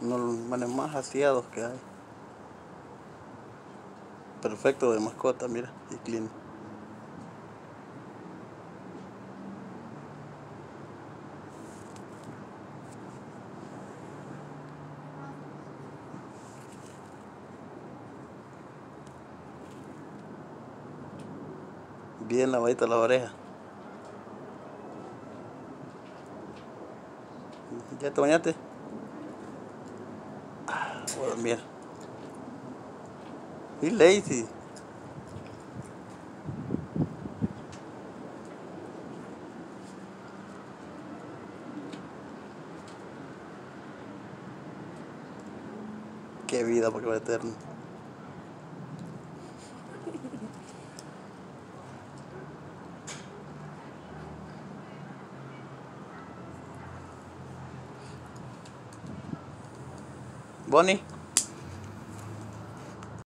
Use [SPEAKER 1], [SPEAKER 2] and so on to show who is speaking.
[SPEAKER 1] Uno de los animales más aseados que hay. Perfecto de mascota, mira, y clean. Bien lavadita la oreja. ¿Ya te bañaste? Ah. Y lazy. Qué vida porque va eterno. Bonnie.